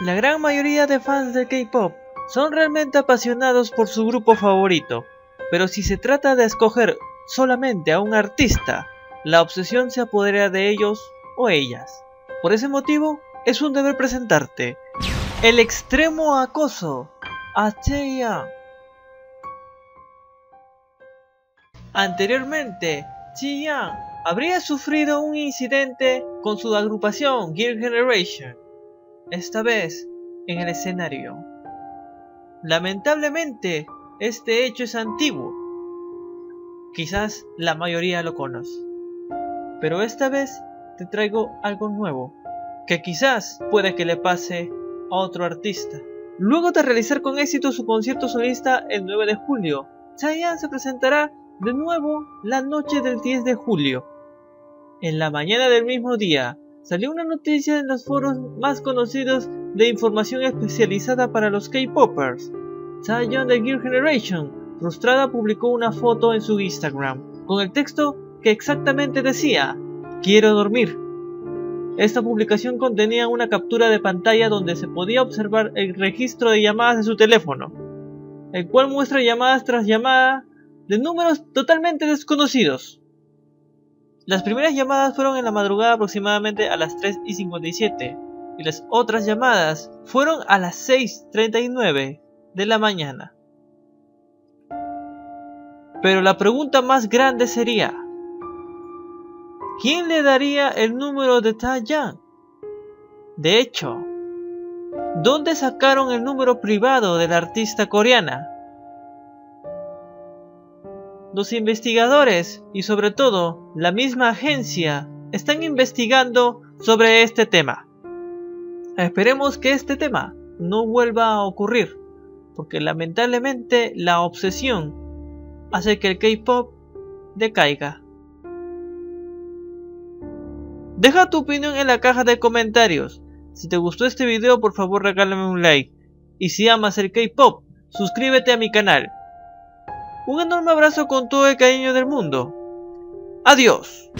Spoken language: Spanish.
La gran mayoría de fans de K-pop son realmente apasionados por su grupo favorito, pero si se trata de escoger solamente a un artista, la obsesión se apodera de ellos o ellas. Por ese motivo, es un deber presentarte el extremo acoso a Taeyang. Anteriormente, Taeyang habría sufrido un incidente con su agrupación Gear Generation, esta vez en el escenario. Lamentablemente, este hecho es antiguo. Quizás la mayoría lo conoce. Pero esta vez te traigo algo nuevo, que quizás puede que le pase a otro artista. Luego de realizar con éxito su concierto solista el 9 de julio, Chayanne se presentará de nuevo la noche del 10 de julio. En la mañana del mismo día, salió una noticia en los foros más conocidos de información especializada para los K-Poppers. Chayanne de Gear Generation, frustrada, publicó una foto en su Instagram, con el texto que exactamente decía, quiero dormir. Esta publicación contenía una captura de pantalla donde se podía observar el registro de llamadas de su teléfono, el cual muestra llamadas tras llamada de números totalmente desconocidos. Las primeras llamadas fueron en la madrugada aproximadamente a las 3 y 57 y las otras llamadas fueron a las 6.39 de la mañana. Pero la pregunta más grande sería, ¿quién le daría el número de Taeyang? De hecho, ¿dónde sacaron el número privado de la artista coreana? Los investigadores y sobre todo la misma agencia están investigando sobre este tema. Esperemos que este tema no vuelva a ocurrir, porque lamentablemente la obsesión hace que el K-Pop decaiga. Deja tu opinión en la caja de comentarios. Si te gustó este video por favor regálame un like. Y si amas el K-Pop, suscríbete a mi canal. Un enorme abrazo con todo el cariño del mundo. Adiós.